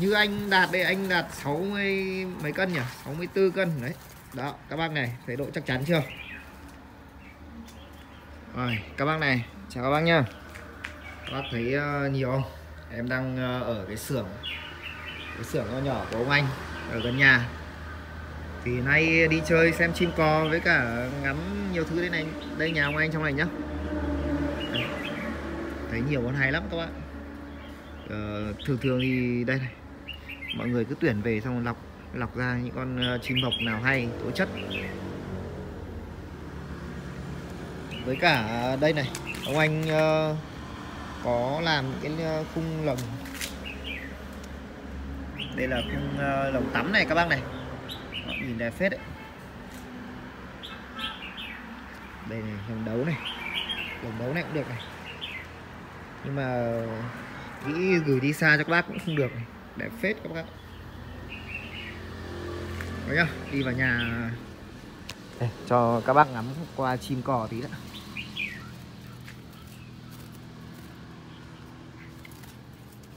như anh đạt đây anh đạt 60 mấy cân nhỉ? 64 cân. Đấy đó các bác này thấy độ chắc chắn chưa? Rồi các bác này chào các bác nhá. Các bác thấy uh, nhiều không? Em đang uh, ở cái xưởng cái xưởng nhỏ nhỏ của ông anh ở gần nhà. Thì nay đi chơi xem chim cò với cả ngắm nhiều thứ đây này đây nhà ông anh trong này nhá. Thấy nhiều con hay lắm các bạn ờ, thường thường thì đây này mọi người cứ tuyển về xong lọc lọc ra những con ờ, chim bọc nào hay tố chất. Với cả ờ, đây này ông anh uh, có làm cái khung lồng. Đây là khung uh, lồng tắm này các bác này. Đó, nhìn đẹp phết đấy. Đây này lồng đấu này. Lồng đấu này cũng được này. Nhưng mà nghĩ gửi đi xa cho các bác cũng không được này đẹp phết các bác Đấy nhá, đi vào nhà. Đây, cho các bác ngắm qua chim cò tí đã.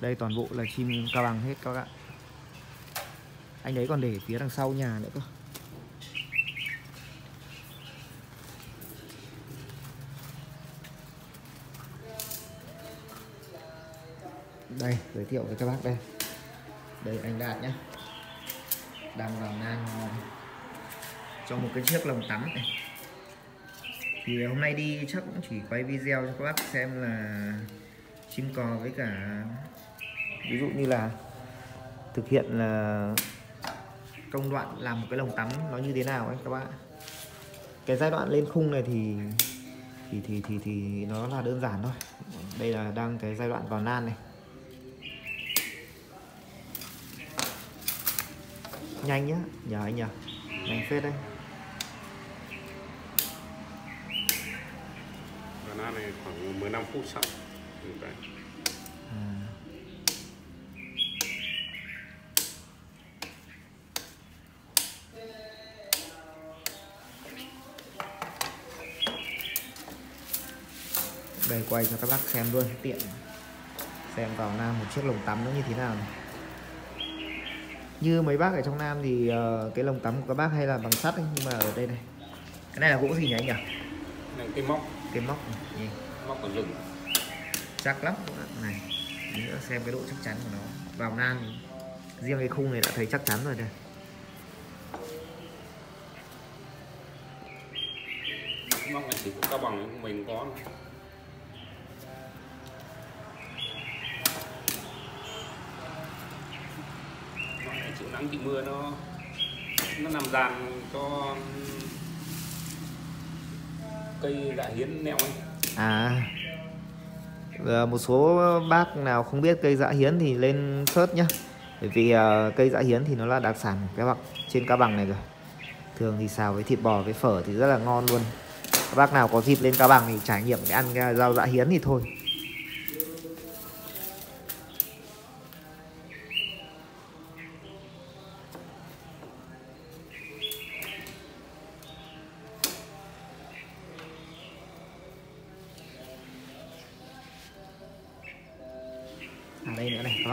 Đây toàn bộ là chim cao bằng hết các bạn. Anh đấy còn để phía đằng sau nhà nữa cơ. Đây giới thiệu với các bác đây đây, anh đạt nhé đang vào nang cho một cái chiếc lồng tắm này. Thì hôm nay đi chắc cũng chỉ quay video cho các bác xem là chim cò với cả ví dụ như là thực hiện là công đoạn làm một cái lồng tắm nó như thế nào ấy, các bạn cái giai đoạn lên khung này thì thì thì thì thì nó là đơn giản thôi. Đây là đang cái giai đoạn vào nan này. Nhanh nhá nhờ anh nhờ nhanh phết đấy nó này khoảng 15 phút sau Đấy. à. đây quay cho các bác xem luôn tiện xem vào nam một chiếc lồng tắm nó như thế nào này như mấy bác ở trong nam thì uh, cái lồng tắm của các bác hay là bằng sắt ấy, nhưng mà ở đây này. Cái này là gỗ gì nhỉ anh nhỉ? Cái móc. Cái móc này nhìn. Móc ở rừng chắc lắm. Các bạn này nữa xem cái độ chắc chắn của nó. Vào nan thì riêng cái khung này đã thấy chắc chắn rồi đây. Móc này chỉ có cao bằng mình có chịu nắng chịu mưa nó nó nằm dàn cho cây dạ hiến neo ấy. À một số bác nào không biết cây dã hiến thì lên search nhá. Bởi vì uh, cây dã hiến thì nó là đặc sản các bạn trên cao bằng này rồi. Thường thì xào với thịt bò với phở thì rất là ngon luôn. Các bác nào có dịp lên cao bằng thì trải nghiệm cái ăn cái rau dã hiến thì thôi.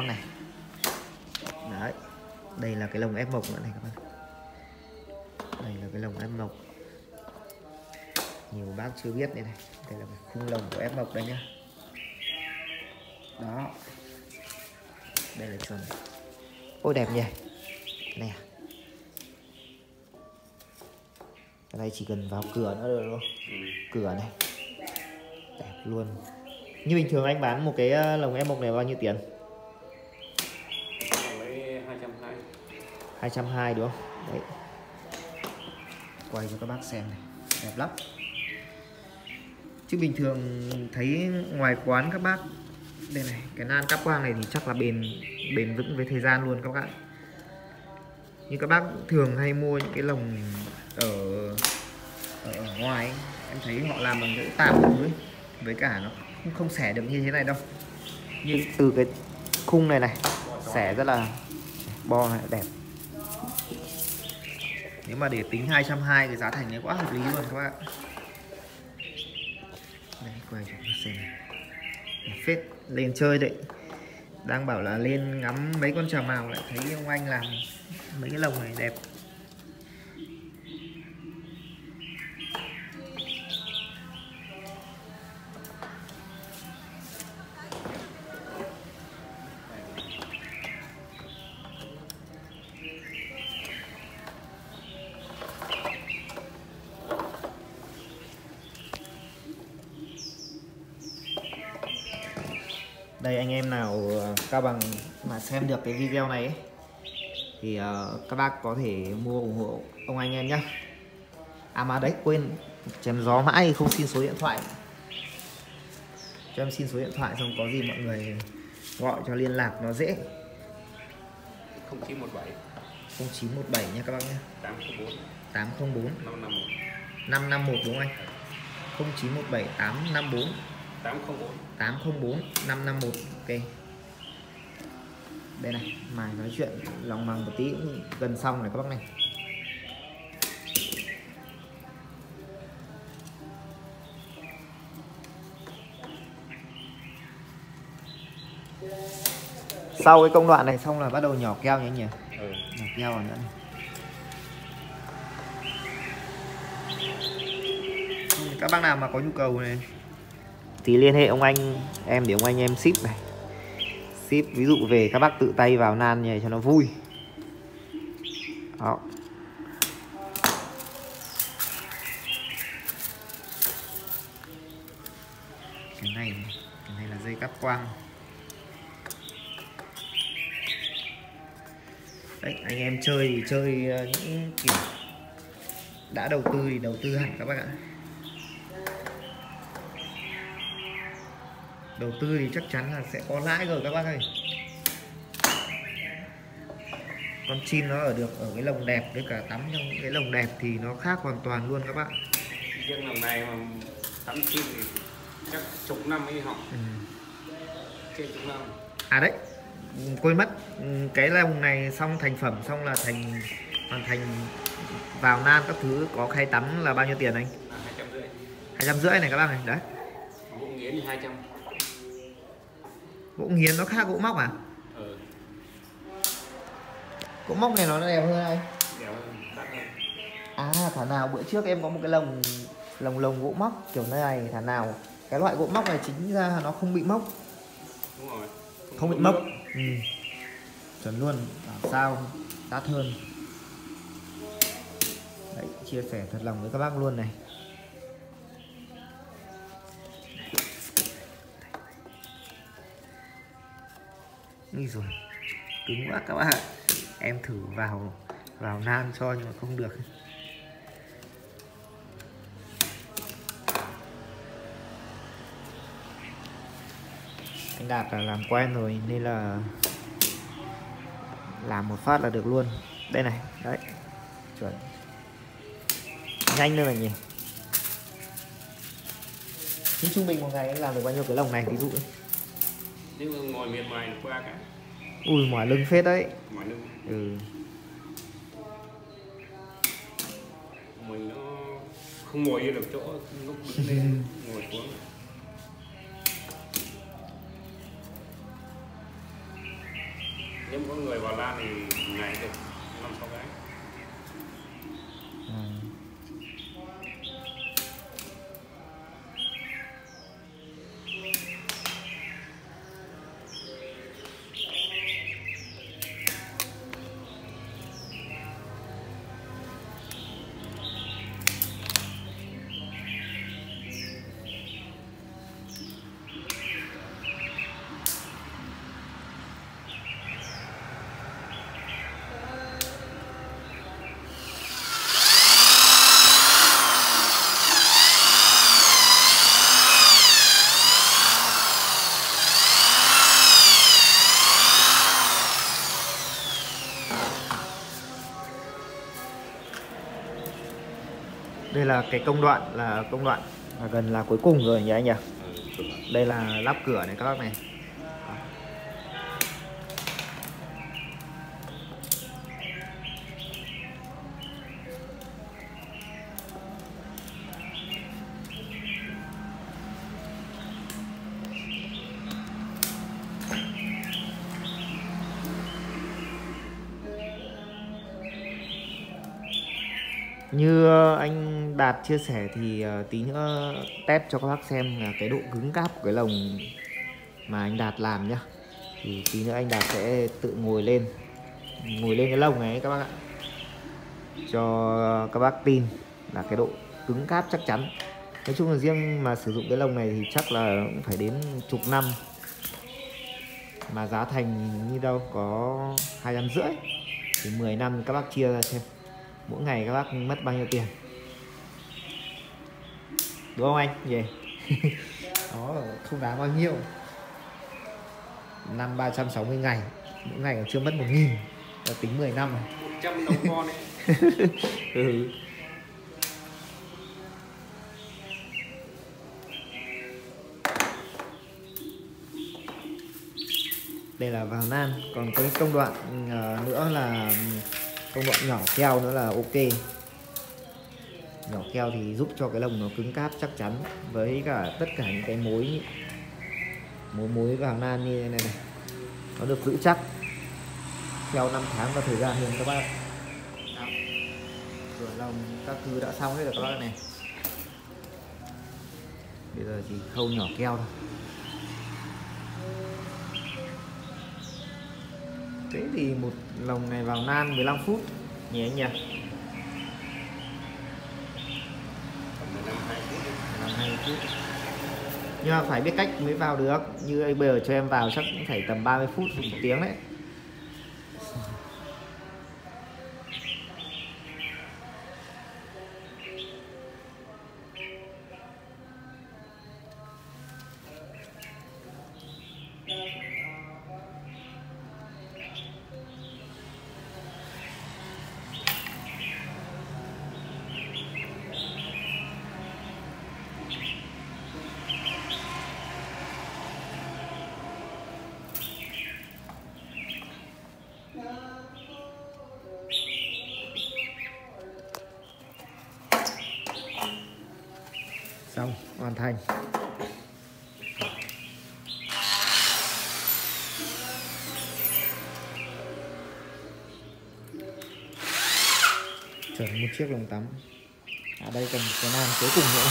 Này các bác này. Đấy đây là cái lồng ép mộc nữa này các bác đây là cái lồng ép mộc nhiều bác chưa biết đây này. Đây là cái khung lồng của ép mộc đây nhá. Đó. Đây là chuẩn. Ôi đẹp nhỉ. Này à. cái này chỉ cần vào cửa nữa được luôn ừ. cửa này. Đẹp luôn. Như bình thường anh bán một cái ờ, lồng ép mộc này bao nhiêu tiền 220 đúng không? Đấy. Quay cho các bác xem này. Đẹp lắm. Chứ bình thường thấy ngoài quán các bác đây này cái nan cáp quang này thì chắc là bền bền vững với thời gian luôn các bạn. Nhưng các bác thường hay mua những cái lồng ở ở, ở ngoài ấy. em thấy họ làm bằng gỗ tạm ấy. với cả nó không, không xẻ được như thế này đâu. Như từ cái khung này này xẻ rất là bo này đẹp nếu mà để tính 220 cái giá thành này quá hợp lý luôn các bạn. Đây, quay cho các bạn xem phết, lên chơi đấy. Đang bảo là lên ngắm mấy con trà màu lại thấy ông anh làm mấy cái lồng này đẹp. Đây anh em nào ờ, cao bằng mà xem được cái video này ấy, thì uh, các bác có thể mua ủng hộ ông anh em nhé à mà đấy quên chém gió mãi không xin số điện thoại. Cho em xin số điện thoại xong có gì mọi người gọi cho liên lạc nó dễ. 0917 0917 nha các bác nhé 804 804 551 551 đúng không anh? 0917 854 804 804 551 ok đây này mài nói chuyện lòng mằng một tí cũng gần xong này các bác này sau cái công đoạn này xong là bắt đầu nhỏ keo nhé nhỉ ừ. nhỏ keo vào nữa này. Các bác nào mà có nhu cầu này thì liên hệ ông anh, em để ông anh em ship này. Ship ví dụ về các bác tự tay vào nan như này cho nó vui. Đó. Cái này cái này là dây cáp quang. Đấy, anh em chơi thì chơi ờ, những kiểu đã đầu tư thì đầu tư hẳn các bác ạ. Đầu tư thì chắc chắn là sẽ có lãi rồi các bác ơi. Con chim nó ở được ở cái lồng đẹp với cả tắm trong cái lồng đẹp thì nó khác hoàn toàn luôn các bạn riêng lần này mà tắm chim thì chắc chục năm mới học ừ. trên chục năm. À đấy quên mất. Cái lồng này xong thành phẩm xong là thành hoàn thành vào nan các thứ có khay tắm là bao nhiêu tiền anh? Hai trăm rưỡi. Này các bác này đấy. Nghiến hai trăm gỗ nghiến nó khác gỗ móc à? Ừ. gỗ móc này nó đẹp hơn anh hơn À thả nào bữa trước em có một cái lồng lồng lồng gỗ móc kiểu này thả nào. Cái loại gỗ móc này chính ra nó không bị móc. Đúng rồi. Không bị nước. ừ. chuẩn luôn bảo sao đắt hơn. Đấy chia sẻ thật lòng với các bác luôn này Ui rồi. Cứng quá các bạn em thử vào vào nan cho nhưng mà không được. Anh đạt là làm quen rồi, nên là làm một phát là được luôn. Đây này, đấy. Chuẩn. Nhanh nữa là nhỉ? Thế trung bình một ngày anh làm được bao nhiêu cái lồng này, ví dụ ấy? Nhưng mà ngồi miệt mài được qua cả. Ui mỏi lưng phết đấy. Mỏi lưng. Ừ. Mình nó không ngồi yên được chỗ lúc đứng lên ngồi xuống. Nếu có người vào lan thì ngày được năm sáu cái là cái công đoạn là công đoạn là gần là cuối cùng rồi nhỉ anh nhỉ? Đây là lắp cửa này các bác này. Như anh chia sẻ thì ờ, tí nữa test cho các bác xem là cái độ cứng cáp của cái lồng mà anh Đạt làm nhá. Thì tí nữa anh Đạt sẽ tự ngồi lên ngồi lên cái lồng này các bác ạ. Cho các bác tin là cái độ cứng cáp chắc chắn. Nói chung là riêng mà sử dụng cái lồng này thì chắc là cũng phải đến chục năm. Mà giá thành như đâu có hai trăm rưỡi, thì 10 năm các bác chia ra xem. Mỗi ngày các bác mất bao nhiêu tiền? Đúng không anh? Gì? Đó không đáng bao nhiêu. Năm 360 ngày. Mỗi ngày còn chưa mất một nghìn. Là tính 10 năm rồi. 100 đồng con ấy. Ừ. đây là vào nan còn cái công đoạn ờ, nữa là công đoạn nhỏ keo nữa là ok nhỏ keo thì giúp cho cái lồng nó cứng cáp chắc chắn với cả tất cả những cái mối mối mối vào nan như thế này này. Nó được giữ chắc theo năm tháng và thời gian luôn các bác cửa lồng các thứ đã xong hết rồi các bác này. Bây giờ chỉ khâu nhỏ keo thôi. Thế thì một lồng này vào nan 15 phút. Nhỉ anh nhỉ Tầm 15 20 phút ấy. làm 20 phút nhưng mà phải biết cách mới vào được. Như bây giờ cho em vào chắc cũng phải tầm 30 phút, một tiếng đấy. Hoàn thành. Chuẩn, một chiếc lồng tắm. Ở đây cần một cái nan cuối cùng nữa.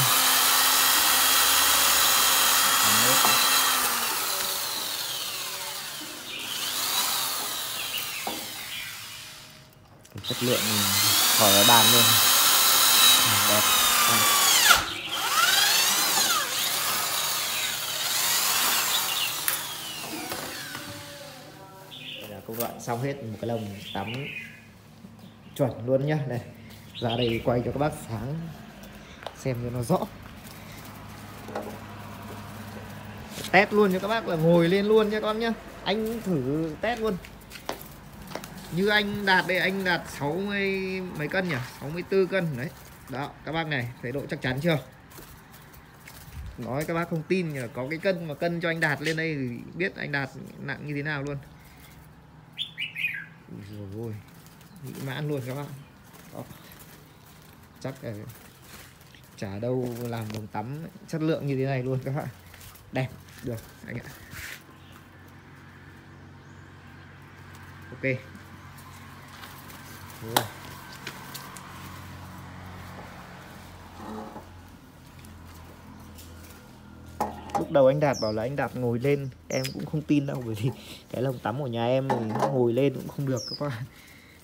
Chất lượng khỏi bàn luôn. Đẹp Đây. Đây là công đoạn xong hết một cái lồng tắm chuẩn luôn nhá. Đây, ra đây quay cho các bác sáng, xem cho nó rõ. Test luôn cho các bác là ngồi lên luôn nha con nhá. Anh thử test luôn. Như anh đạt đây, anh đạt 60 mấy cân nhỉ? 64 cân, đấy. Đó, các bác này thấy độ chắc chắn chưa? Nói các bác không tin nhỉ có cái cân mà cân cho anh đạt lên đây thì biết anh đạt nặng như thế nào luôn. Rồi vui mỹ mãn luôn các bạn Đó. chắc là chả đâu làm đồng tắm chất lượng như thế này luôn các bạn đẹp, được, anh ạ ok Rồi. Lúc đầu anh đạt bảo là anh đạt ngồi lên em cũng không tin đâu bởi vì cái lồng tắm của nhà em thì ngồi lên cũng không được các bạn.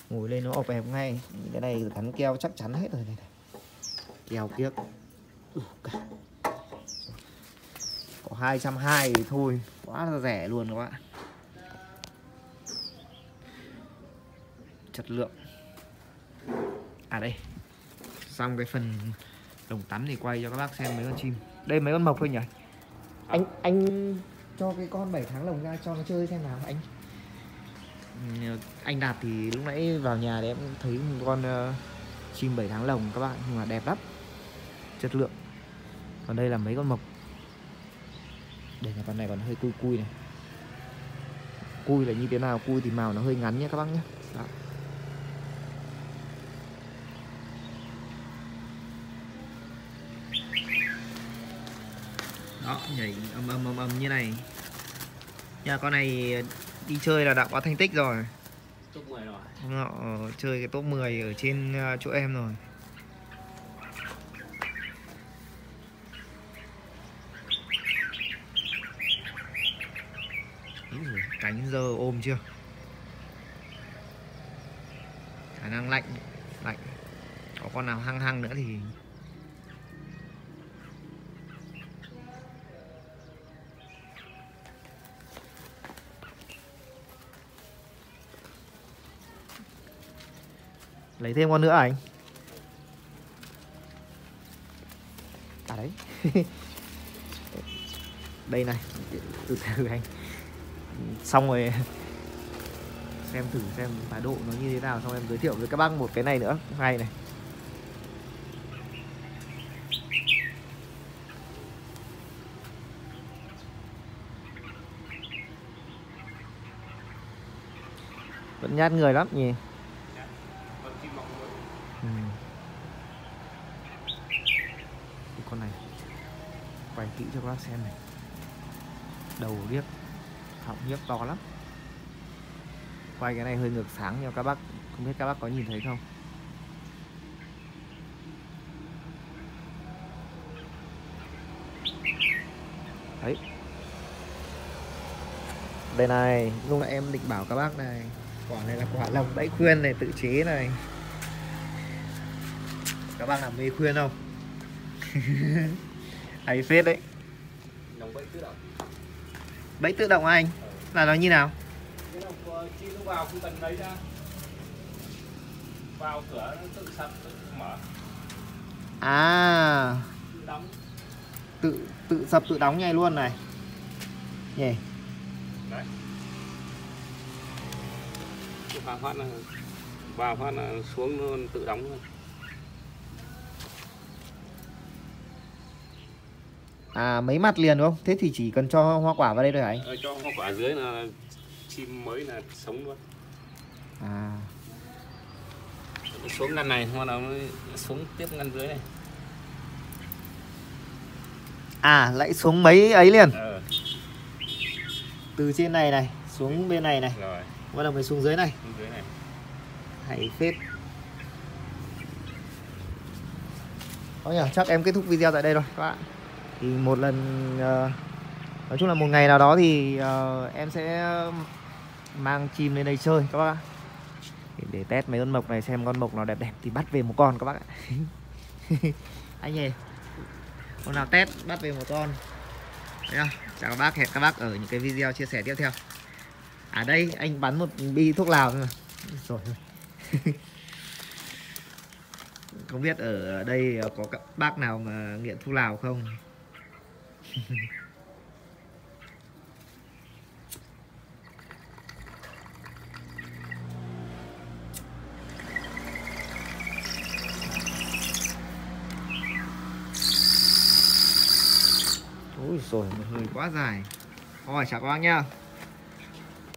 Ngồi lên nó ọp ẹp ngay. Cái này gắn keo chắc chắn hết rồi này, keo kiếc. Có hai trăm hai thôi quá là rẻ luôn các bạn. Chất lượng. À đây. Xong cái phần lồng tắm thì quay cho các bác xem mấy con chim. Đây mấy con mộc thôi nhỉ? Anh anh cho cái con 7 tháng lồng ra cho nó chơi xem nào anh. Ừ, anh đạt thì lúc nãy vào nhà thì em thấy một con ờ, chim 7 tháng lồng các bạn nhưng mà đẹp lắm. Chất lượng. Còn đây là mấy con mộc. Đây là con này còn hơi cui cui này. Cui là như thế nào cui thì màu nó hơi ngắn nhé các bác nhé. Đó. đó nhảy âm âm âm âm như này. Nhà con này đi chơi là đã có thành tích rồi. Top 10 rồi. Họ ờ, chơi cái top 10 ở trên ờ, chỗ em rồi. Cánh giờ ôm chưa? Khả năng lạnh lạnh. Có con nào hăng hăng nữa thì lấy thêm con nữa à anh? À đấy. Đây này, từ từ anh. Xong rồi, xem thử xem thái độ nó như thế nào, xong em giới thiệu với các bác một cái này nữa. Hay này. Vẫn nhát người lắm nhỉ Con chim mọc mới. ừ. Cái con này quay kỹ cho các bác xem này. Đầu điếc, họng điếc to lắm. Quay cái này hơi ngược sáng nhưng các bác, không biết các bác có nhìn thấy không? Đấy. Đây này, lúc nãy em định bảo các bác này, quả này là quả lồng bẫy khuyên này, tự chế này. Các bác làm mê khuyên không? Hay phết đấy bẫy tự động. bẫy tự động anh là nó như nào Thế là có- nó vào không cần lấy ra. Vào cửa nó tự sập tự mở à tự đóng. tự tự sập tự đóng ngay luôn này nhỉ yeah. Đấy. Vào phát là, vào phát là xuống luôn, tự đóng luôn. À mấy mặt liền đúng không? Thế thì chỉ cần cho hoa quả vào đây thôi hả anh? Ờ, cho hoa quả dưới là chim mới là sống luôn. à. Xuống ngăn này hoa nào xuống tiếp ngăn dưới này. à lại xuống mấy ấy liền? Ờ, từ trên này này xuống bên này này. Rồi, bắt đầu mới xuống dưới này. Xuống dưới này. hay phết. Thôi nhỉ, chắc em kết thúc video tại đây rồi các bạn thì một lần uh, Nói chung là một ngày nào đó thì uh, em sẽ mang chim lên đây chơi các bác ạ. Để, để test mấy con mộc này xem con mộc nào đẹp đẹp thì bắt về một con các bác ạ. Anh nhỉ Con nào test bắt về một con. Đấy? Chào các bác, hẹn các bác ở những cái video chia sẻ tiếp theo. À đây, anh bắn một bi thuốc lào thôi mà. Rồi. Không biết ở đây có các bác nào mà nghiện thuốc lào không? Ôi rồi một hơi quá dài. Thôi chào các bác nhá?